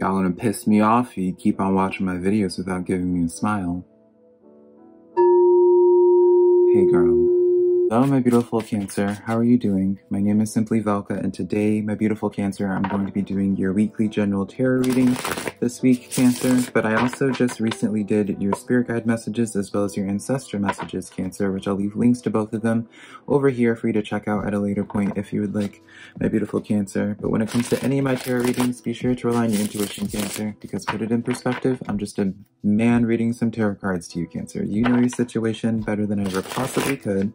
Y'all gonna piss me off if you keep on watching my videos without giving me a smile. Hey girl. Hello, my beautiful Cancer. How are you doing? My name is Simply Velca, and today, my beautiful Cancer, I'm going to be doing your weekly general tarot reading this week, Cancer. But I also just recently did your spirit guide messages as well as your ancestor messages, Cancer, which I'll leave links to both of them over here for you to check out at a later point if you would like, my beautiful Cancer. But when it comes to any of my tarot readings, be sure to rely on your intuition, Cancer, because put it in perspective, I'm just a man reading some tarot cards to you, Cancer. You know your situation better than I ever possibly could.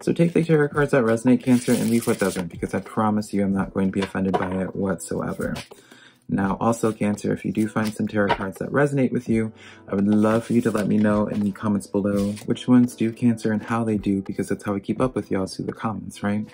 So take the tarot cards that resonate, Cancer, and leave what doesn't, because I promise you I'm not going to be offended by it whatsoever. Now, also, Cancer, if you do find some tarot cards that resonate with you, I would love for you to let me know in the comments below which ones do, Cancer, and how they do, because that's how I keep up with y'all through the comments, right?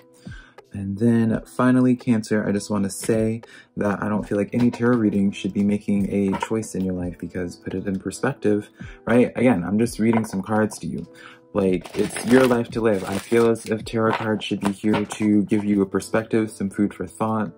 And then finally, Cancer, I just want to say that I don't feel like any tarot reading should be making a choice in your life because put it in perspective, right? Again, I'm just reading some cards to you. Like, it's your life to live. I feel as if tarot cards should be here to give you a perspective, some food for thought,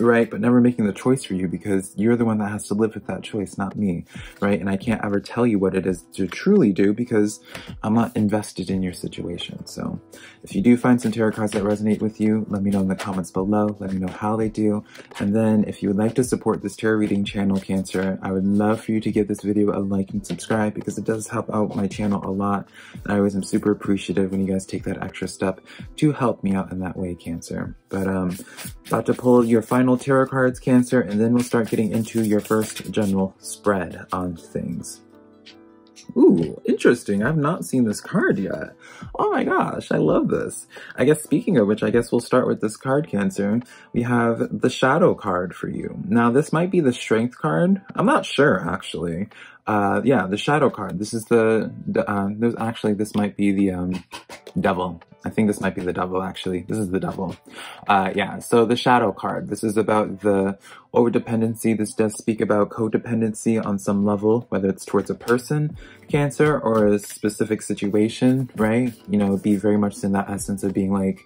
right? But never making the choice for you because you're the one that has to live with that choice, not me, right? And I can't ever tell you what it is to truly do because I'm not invested in your situation. So if you do find some tarot cards that resonate with you, let me know in the comments below. Let me know how they do. And then if you would like to support this tarot reading channel, Cancer, I would love for you to give this video a like and subscribe because it does help out my channel a lot. And I always am super appreciative when you guys take that extra step to help me out in that way, Cancer. But um, about to pull your final final tarot cards, Cancer, and then we'll start getting into your first general spread on things. Ooh, interesting. I've not seen this card yet. Oh my gosh, I love this. I guess speaking of which, I guess we'll start with this card, Cancer. We have the Shadow card for you. Now, this might be the Strength card. I'm not sure, actually. Uh, yeah, the Shadow card. This is the, uh, there's actually, this might be the, um, Devil. I think this might be the devil, actually. This is the devil. Uh, yeah, so the shadow card. This is about the overdependency. This does speak about codependency on some level, whether it's towards a person, cancer, or a specific situation, right? You know, be very much in that essence of being like,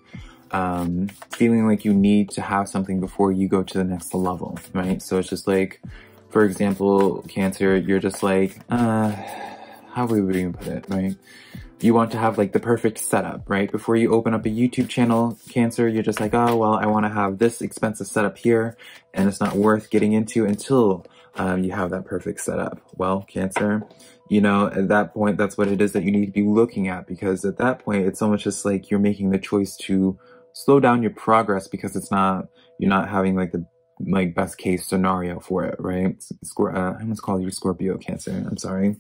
um, feeling like you need to have something before you go to the next level, right? So it's just like, for example, cancer, you're just like, uh, how would we even put it, right? You want to have like the perfect setup, right? Before you open up a YouTube channel, Cancer, you're just like, oh, well, I want to have this expensive setup here, and it's not worth getting into until um, you have that perfect setup. Well, Cancer, you know, at that point, that's what it is that you need to be looking at, because at that point, it's almost just like you're making the choice to slow down your progress because it's not, you're not having like the like best case scenario for it, right? Scor- uh, I almost call you Scorpio Cancer. I'm sorry,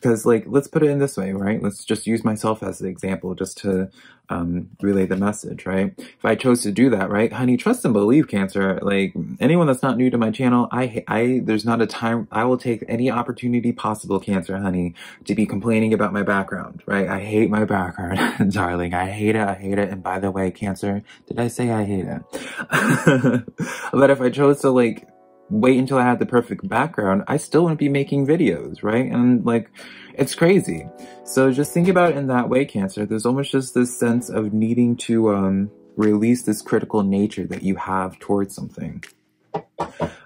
because like let's put it in this way, right? Let's just use myself as an example, just to um, relay the message, right? If I chose to do that, right, honey, trust and believe, Cancer. Like anyone that's not new to my channel, I, I, there's not a time I will take any opportunity possible, Cancer, honey, to be complaining about my background, right? I hate my background, darling. I hate it. I hate it. And by the way, Cancer, did I say I hate it? but if I chose to like wait until I had the perfect background, I still wouldn't be making videos, right? And like, it's crazy. So just think about it in that way, Cancer. There's almost just this sense of needing to um, release this critical nature that you have towards something.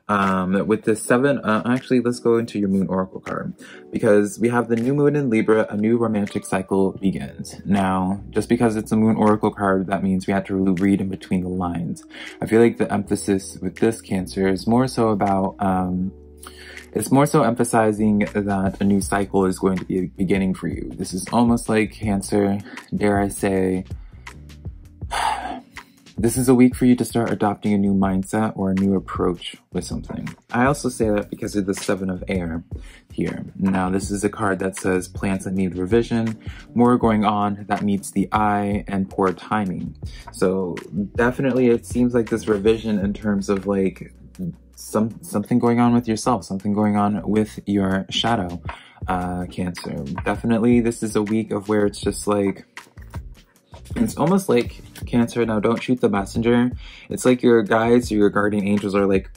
Um, with the seven, uh, actually, let's go into your moon oracle card because we have the new moon in Libra, a new romantic cycle begins. Now, just because it's a moon oracle card, that means we have to read in between the lines. I feel like the emphasis with this Cancer is more so about, um, it's more so emphasizing that a new cycle is going to be beginning for you. This is almost like Cancer, dare I say, this is a week for you to start adopting a new mindset or a new approach with something. I also say that because of the Seven of Air here. Now, this is a card that says plans that need revision, more going on that meets the eye, and poor timing. So definitely it seems like this revision in terms of like some something going on with yourself, something going on with your shadow uh, cancer. Definitely this is a week of where it's just like, it's almost like Cancer, now don't shoot the messenger. It's like your guides or your guardian angels are like,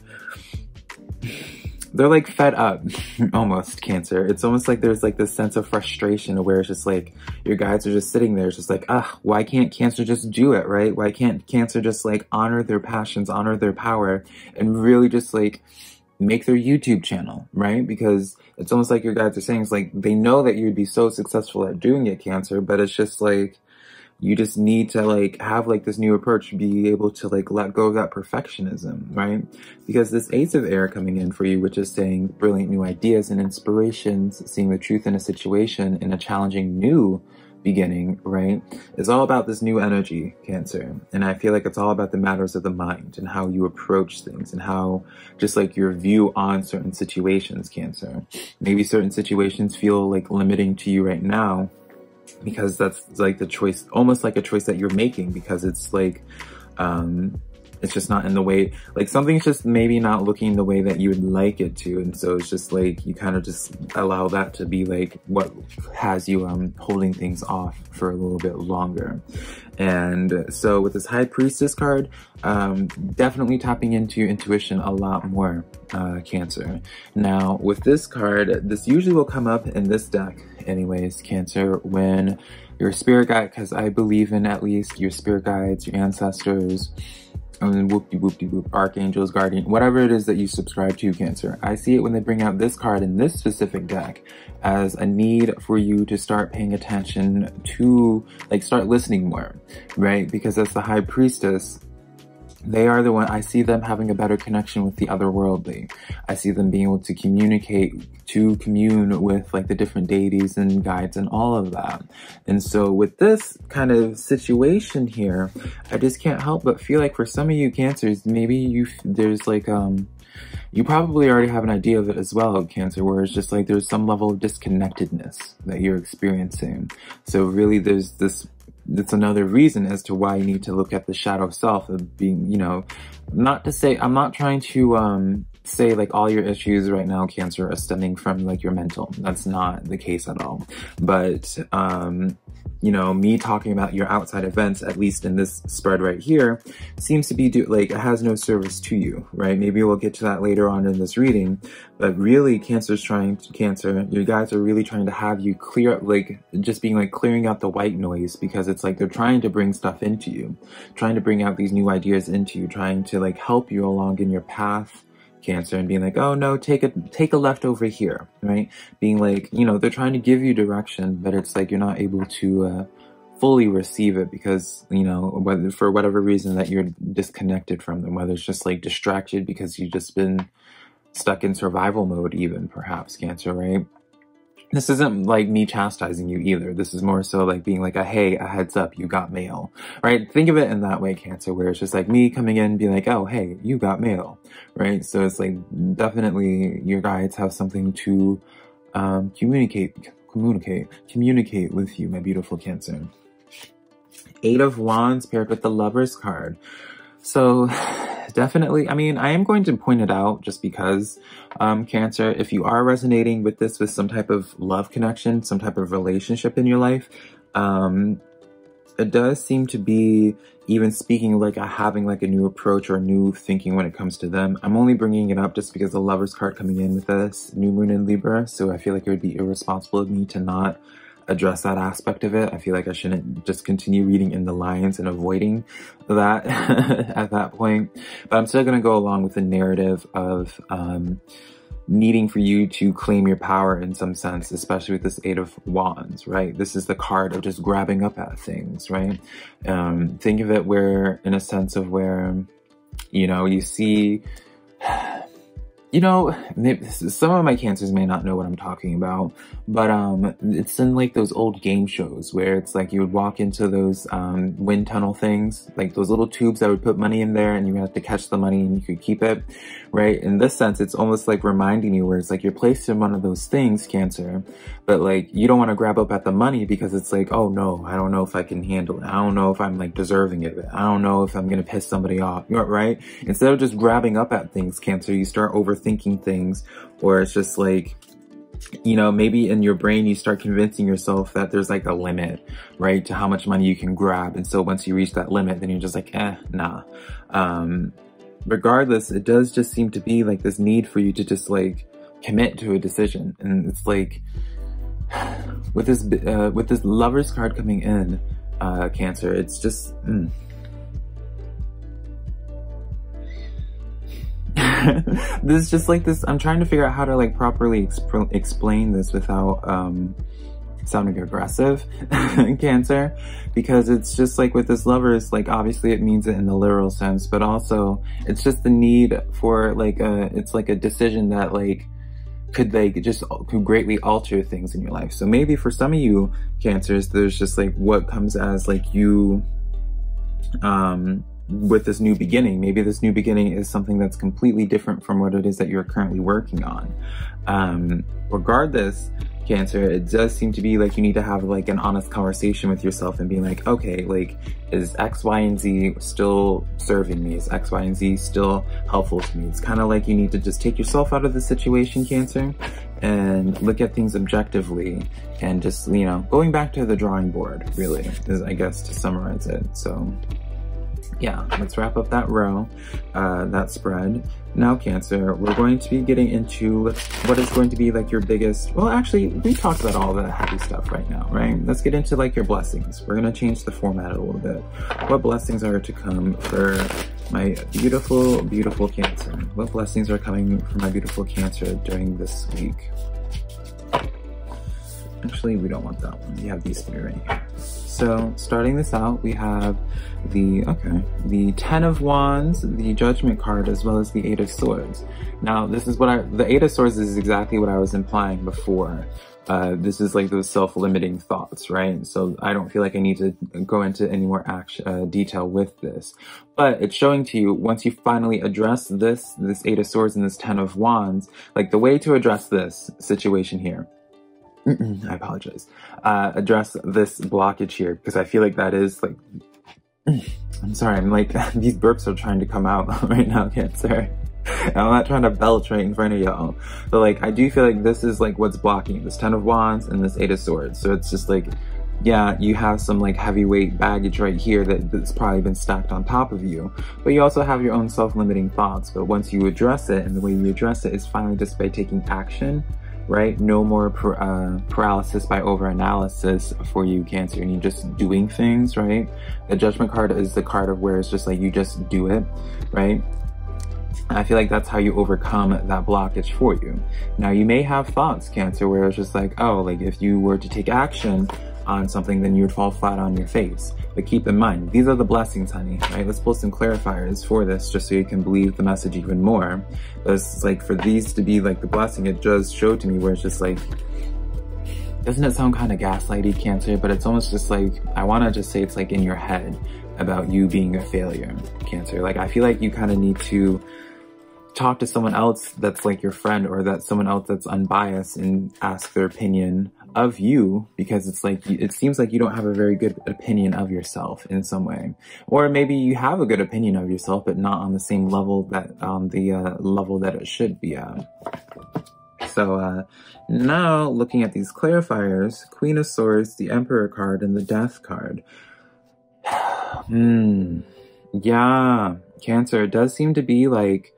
they're like fed up, almost, Cancer. It's almost like there's like this sense of frustration where it's just like, your guides are just sitting there. It's just like, ah, why can't Cancer just do it, right? Why can't Cancer just like honor their passions, honor their power, and really just like make their YouTube channel, right? Because it's almost like your guides are saying, it's like they know that you'd be so successful at doing it, Cancer, but it's just like, you just need to like have like this new approach, be able to like let go of that perfectionism, right? Because this ace of air coming in for you, which is saying brilliant new ideas and inspirations, seeing the truth in a situation in a challenging new beginning, right, is all about this new energy, Cancer. And I feel like it's all about the matters of the mind and how you approach things and how just like your view on certain situations, Cancer. Maybe certain situations feel like limiting to you right now because that's like the choice, almost like a choice that you're making because it's like, um, it's just not in the way, like something's just maybe not looking the way that you would like it to. And so it's just like, you kind of just allow that to be like what has you um, holding things off for a little bit longer. And so with this High Priestess card, um, definitely tapping into your intuition a lot more, uh, Cancer. Now with this card, this usually will come up in this deck anyways, Cancer, when your spirit guide, because I believe in at least your spirit guides, your ancestors, and whoop de whoop de whoop, archangels, guardian, whatever it is that you subscribe to, Cancer. I see it when they bring out this card in this specific deck as a need for you to start paying attention to, like, start listening more, right? Because as the High Priestess, they are the one, I see them having a better connection with the otherworldly. I see them being able to communicate, to commune with like the different deities and guides and all of that. And so with this kind of situation here, I just can't help but feel like for some of you cancers, maybe you, there's like, um, you probably already have an idea of it as well, Cancer, where it's just like there's some level of disconnectedness that you're experiencing. So really there's this that's another reason as to why you need to look at the shadow self of being, you know, not to say, I'm not trying to, um, say like all your issues right now, Cancer, are stemming from like your mental. That's not the case at all. But, um, you know, me talking about your outside events, at least in this spread right here, seems to be do like, it has no service to you, right? Maybe we'll get to that later on in this reading, but really Cancer's trying to, Cancer, you guys are really trying to have you clear up, like, just being like clearing out the white noise because it's like they're trying to bring stuff into you, trying to bring out these new ideas into you, trying to like help you along in your path cancer and being like, oh no, take a take a left over here, right? Being like, you know, they're trying to give you direction, but it's like you're not able to uh, fully receive it because you know whether for whatever reason that you're disconnected from them, whether it's just like distracted because you've just been stuck in survival mode, even perhaps cancer, right? This isn't like me chastising you either. This is more so like being like a, hey, a heads up, you got mail, right? Think of it in that way, Cancer, where it's just like me coming in and being like, oh, hey, you got mail, right? So it's like definitely your guides have something to um, communicate, communicate, communicate with you, my beautiful Cancer. Eight of Wands paired with the Lover's card. So definitely, I mean, I am going to point it out just because, um, Cancer, if you are resonating with this with some type of love connection, some type of relationship in your life, um, it does seem to be even speaking like a, having like a new approach or new thinking when it comes to them. I'm only bringing it up just because the lover's card coming in with this new moon in Libra. So I feel like it would be irresponsible of me to not address that aspect of it. I feel like I shouldn't just continue reading in the lines and avoiding that at that point. But I'm still going to go along with the narrative of, um, needing for you to claim your power in some sense, especially with this Eight of Wands, right? This is the card of just grabbing up at things, right? Um, think of it where, in a sense of where, you know, you see you know, some of my cancers may not know what I'm talking about, but um, it's in like those old game shows where it's like you would walk into those um, wind tunnel things, like those little tubes that would put money in there and you have to catch the money and you could keep it, right? In this sense, it's almost like reminding you where it's like you're placed in one of those things, Cancer, but like you don't want to grab up at the money because it's like, oh no, I don't know if I can handle it. I don't know if I'm like deserving of it. I don't know if I'm going to piss somebody off, right? Instead of just grabbing up at things, Cancer, you start over overthinking things or it's just like you know, maybe in your brain you start convincing yourself that there's like a limit, right, to how much money you can grab. And so once you reach that limit, then you're just like, eh, nah. Um, regardless, it does just seem to be like this need for you to just like commit to a decision. And it's like, with this, uh, with this lover's card coming in, uh, Cancer, it's just, mm, this is just like this, I'm trying to figure out how to like properly exp explain this without, um, sounding aggressive cancer because it's just like with this lovers like obviously it means it in the literal sense but also it's just the need for like a it's like a decision that like could they just could greatly alter things in your life. So maybe for some of you cancers there's just like what comes as like you um with this new beginning. Maybe this new beginning is something that's completely different from what it is that you're currently working on. Um, regardless, Cancer, it does seem to be like you need to have like an honest conversation with yourself and be like, okay, like, is X, Y, and Z still serving me? Is X, Y, and Z still helpful to me? It's kind of like you need to just take yourself out of the situation, Cancer, and look at things objectively and just, you know, going back to the drawing board, really, is I guess to summarize it. So yeah, let's wrap up that row, uh, that spread. Now Cancer, we're going to be getting into what is going to be like your biggest, well actually we talked about all the happy stuff right now, right? Let's get into like your blessings. We're gonna change the format a little bit. What blessings are to come for my beautiful, beautiful Cancer? What blessings are coming for my beautiful Cancer during this week? Actually, we don't want that one. We have these three right here. So starting this out, we have the, okay, the Ten of Wands, the Judgment card, as well as the Eight of Swords. Now, this is what I, the Eight of Swords is exactly what I was implying before. Uh, this is like those self-limiting thoughts, right? So I don't feel like I need to go into any more action, uh, detail with this. But it's showing to you, once you finally address this, this Eight of Swords and this Ten of Wands, like the way to address this situation here I apologize. Uh, address this blockage here because I feel like that is like. I'm sorry. I'm like these burps are trying to come out right now, Cancer. I'm not trying to belch right in front of y'all, but like I do feel like this is like what's blocking this Ten of Wands and this Eight of Swords. So it's just like, yeah, you have some like heavyweight baggage right here that, that's probably been stacked on top of you, but you also have your own self-limiting thoughts. But once you address it, and the way you address it is finally just by taking action right? No more uh, paralysis by overanalysis for you, Cancer, and you just doing things, right? The Judgment card is the card of where it's just like you just do it, right? I feel like that's how you overcome that blockage for you. Now, you may have thoughts, Cancer, where it's just like, oh, like if you were to take action on something, then you would fall flat on your face. But keep in mind, these are the blessings, honey, right? Let's pull some clarifiers for this just so you can believe the message even more. But it's like for these to be like the blessing, it does show to me where it's just like, doesn't it sound kind of gaslighty, Cancer? But it's almost just like, I want to just say it's like in your head about you being a failure, Cancer. Like, I feel like you kind of need to talk to someone else that's like your friend or that someone else that's unbiased and ask their opinion of you because it's like it seems like you don't have a very good opinion of yourself in some way. Or maybe you have a good opinion of yourself but not on the same level that on the uh, level that it should be at. So uh, now looking at these clarifiers queen of swords the emperor card and the death card. Hmm. Yeah cancer it does seem to be like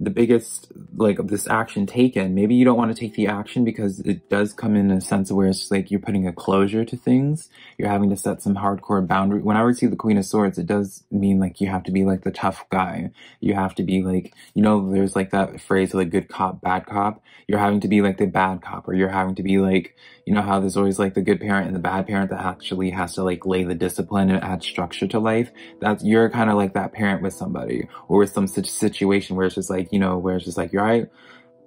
the biggest like of this action taken. Maybe you don't want to take the action because it does come in a sense where it's like you're putting a closure to things. You're having to set some hardcore boundary. When I receive the Queen of Swords, it does mean like you have to be like the tough guy. You have to be like, you know, there's like that phrase like good cop, bad cop. You're having to be like the bad cop or you're having to be like, you know how there's always like the good parent and the bad parent that actually has to like lay the discipline and add structure to life. That's, you're kind of like that parent with somebody or with some such situation where it's just like, you know, where it's just like, you're right,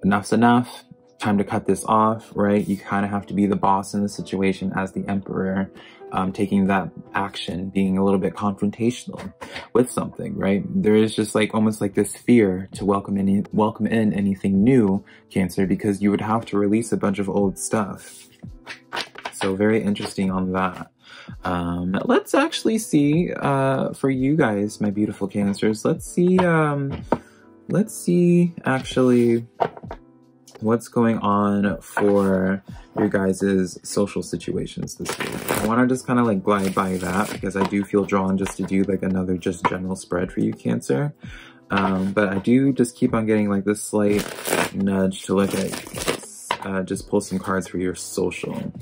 enough's enough, time to cut this off, right? You kind of have to be the boss in the situation as the emperor, um, taking that action, being a little bit confrontational with something, right? There is just like almost like this fear to welcome any, welcome in anything new, Cancer, because you would have to release a bunch of old stuff. So very interesting on that. Um, let's actually see, uh, for you guys, my beautiful cancers, let's see, um, let's see actually what's going on for your guys' social situations this week. I want to just kind of like glide by that because I do feel drawn just to do like another just general spread for you, Cancer. Um, but I do just keep on getting like this slight nudge to look at, uh, just pull some cards for your social.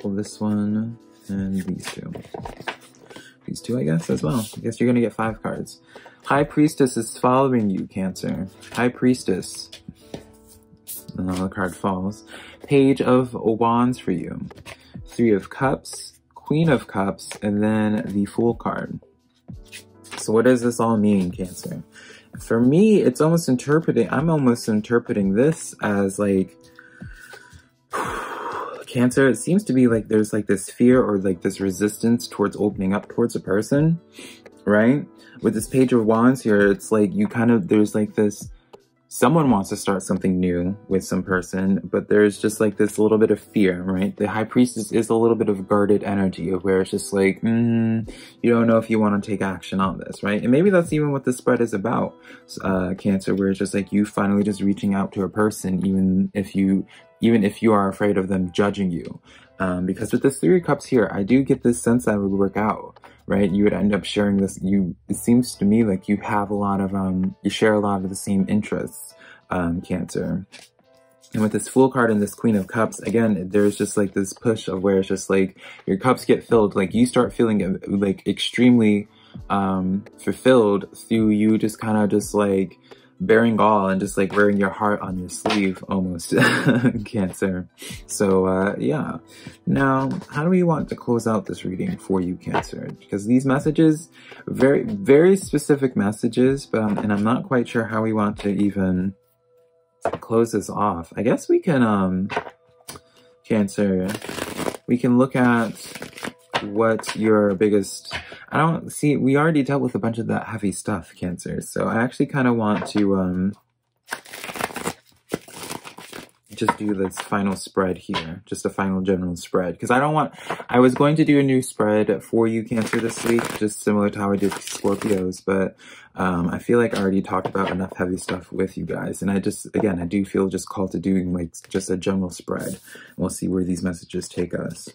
Pull this one and these two. These two, I guess, as well. I guess you're going to get five cards. High Priestess is following you, Cancer. High Priestess. Another card falls. Page of Wands for you. Three of Cups, Queen of Cups, and then the Fool card. So what does this all mean, Cancer? For me, it's almost interpreting, I'm almost interpreting this as like, Cancer, it seems to be like there's like this fear or like this resistance towards opening up towards a person, right? With this Page of Wands here, it's like you kind of, there's like this, someone wants to start something new with some person, but there's just like this little bit of fear, right? The high priestess is a little bit of guarded energy of where it's just like, mm, you don't know if you want to take action on this, right? And maybe that's even what the spread is about, uh, Cancer, where it's just like you finally just reaching out to a person, even if you, even if you are afraid of them judging you. Um, because with this three of cups here, I do get this sense that it would work out right? You would end up sharing this. You, it seems to me like you have a lot of, um, you share a lot of the same interests, um, Cancer. And with this Fool card and this Queen of Cups, again, there's just like this push of where it's just like your cups get filled. Like you start feeling like extremely um, fulfilled through you just kind of just like bearing all and just like wearing your heart on your sleeve almost. Cancer. So uh yeah. Now how do we want to close out this reading for you cancer? Because these messages very very specific messages but um, and i'm not quite sure how we want to even close this off. I guess we can um cancer we can look at what your biggest I don't see we already dealt with a bunch of that heavy stuff cancer. So I actually kind of want to um just do this final spread here just a final general spread. Because I don't want I was going to do a new spread for you cancer this week just similar to how I did Scorpios but um, I feel like I already talked about enough heavy stuff with you guys. And I just again I do feel just called to doing like just a general spread. We'll see where these messages take us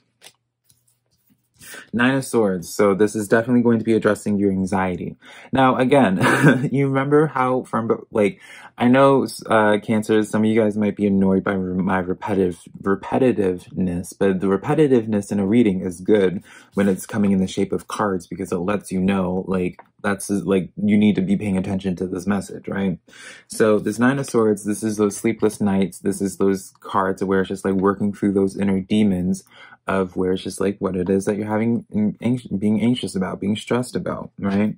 Nine of Swords. So this is definitely going to be addressing your anxiety. Now, again, you remember how from like I know uh, cancers. Some of you guys might be annoyed by my repetitive repetitiveness, but the repetitiveness in a reading is good when it's coming in the shape of cards because it lets you know like that's like you need to be paying attention to this message, right? So this nine of swords, this is those sleepless nights. This is those cards where it's just like working through those inner demons of where it's just like what it is that you're having being anxious about, being stressed about, right?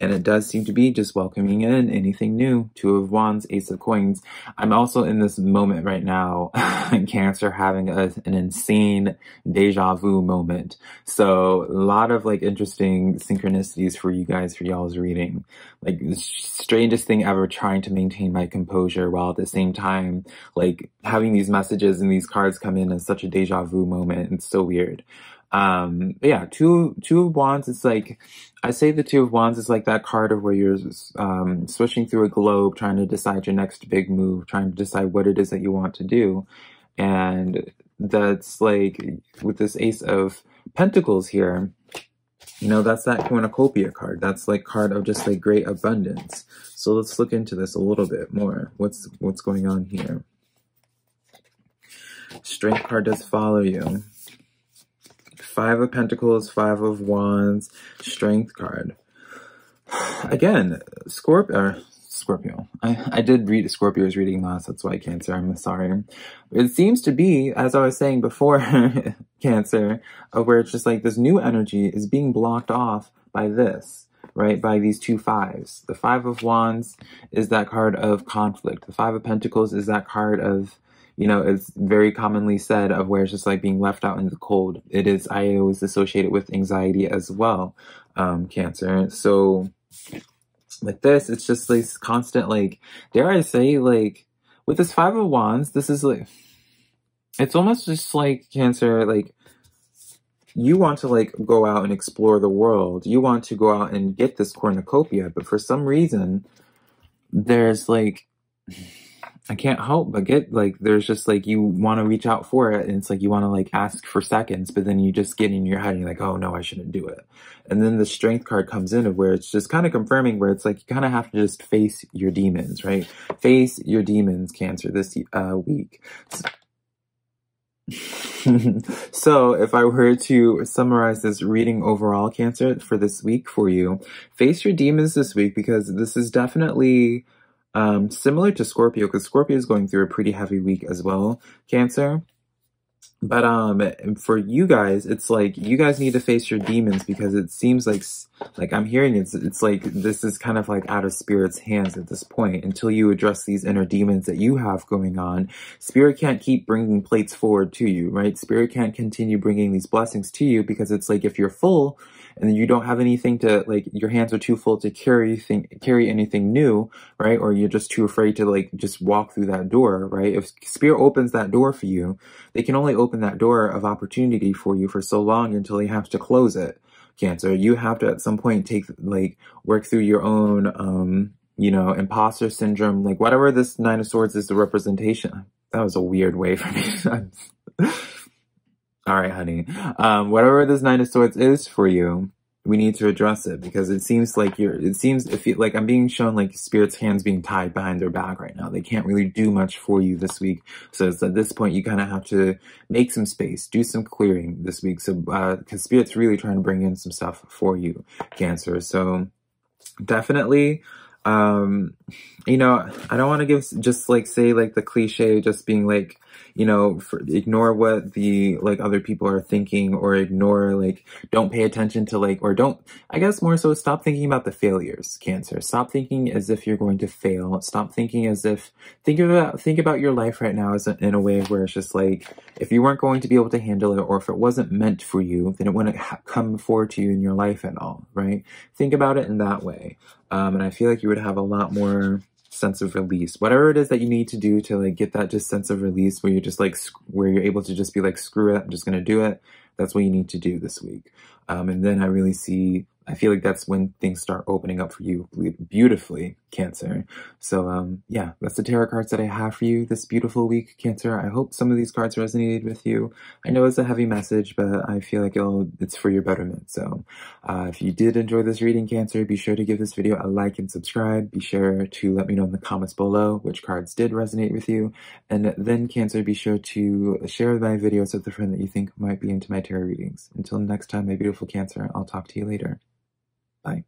And it does seem to be just welcoming in anything new. Two of wands, ace of coins. I'm also in this moment right now, cancer having a, an insane deja vu moment. So a lot of like interesting synchronicities for you guys for y'all's reading. Like the strangest thing ever trying to maintain my composure while at the same time, like having these messages and these cards come in as such a deja vu moment. It's so weird. Um, but yeah, two, two of wands, it's like, I say the two of wands is like that card of where you're, um, switching through a globe, trying to decide your next big move, trying to decide what it is that you want to do. And that's like, with this ace of pentacles here, you know, that's that cornucopia card. That's like card of just like great abundance. So let's look into this a little bit more. What's, what's going on here? Strength card does follow you. Five of Pentacles, Five of Wands, Strength card. Again, Scorpio, uh, Scorpio. I, I did read a Scorpio's reading last, that's why Cancer, I'm sorry. It seems to be, as I was saying before, Cancer, uh, where it's just like this new energy is being blocked off by this, right? By these two fives. The Five of Wands is that card of conflict. The Five of Pentacles is that card of you know, it's very commonly said of where it's just like being left out in the cold. It is, I always associate it with anxiety as well, um, cancer. So with this, it's just like constant, like, dare I say, like, with this five of wands, this is like, it's almost just like cancer, like, you want to like go out and explore the world. You want to go out and get this cornucopia, but for some reason, there's like, I can't help but get like there's just like you want to reach out for it and it's like you want to like ask for seconds but then you just get in your head and you're like oh no I shouldn't do it. And then the strength card comes in of where it's just kind of confirming where it's like you kind of have to just face your demons right? Face your demons cancer this uh week. So, if I were to summarize this reading overall, Cancer, for this week for you, face your demons this week because this is definitely um, similar to Scorpio because Scorpio is going through a pretty heavy week as well, Cancer. But um, for you guys, it's like you guys need to face your demons because it seems like like I'm hearing it's it's like this is kind of like out of spirit's hands at this point until you address these inner demons that you have going on. Spirit can't keep bringing plates forward to you, right? Spirit can't continue bringing these blessings to you because it's like if you're full and you don't have anything to like your hands are too full to carry thing carry anything new, right? Or you're just too afraid to like just walk through that door, right? If spirit opens that door for you, they can only open that door of opportunity for you for so long until they have to close it. Cancer, you have to at some point take like work through your own um you know, imposter syndrome, like whatever this Nine of Swords is the representation. That was a weird way for me. All right, honey. Um, whatever this Nine of Swords is for you, we need to address it because it seems like you're, it seems if you, like I'm being shown like spirit's hands being tied behind their back right now. They can't really do much for you this week. So it's at this point, you kind of have to make some space, do some clearing this week. So, uh, cause spirit's really trying to bring in some stuff for you, Cancer. So definitely, um, you know, I don't want to give just like say like the cliche, just being like, you know, for, ignore what the like other people are thinking or ignore like don't pay attention to like or don't I guess more so stop thinking about the failures, cancer. Stop thinking as if you're going to fail. Stop thinking as if think about think about your life right now as a, in a way where it's just like if you weren't going to be able to handle it or if it wasn't meant for you, then it wouldn't come forward to you in your life at all, right? Think about it in that way. Um, and I feel like you would have a lot more sense of release. Whatever it is that you need to do to like get that just sense of release where you're just like where you're able to just be like screw it i'm just gonna do it. That's what you need to do this week. Um, and then i really see I feel like that's when things start opening up for you beautifully, Cancer. So, um, yeah, that's the tarot cards that I have for you this beautiful week, Cancer. I hope some of these cards resonated with you. I know it's a heavy message, but I feel like it's for your betterment. So, uh, if you did enjoy this reading, Cancer, be sure to give this video a like and subscribe. Be sure to let me know in the comments below which cards did resonate with you. And then, Cancer, be sure to share my videos with a friend that you think might be into my tarot readings. Until next time, my beautiful Cancer, I'll talk to you later. Bye.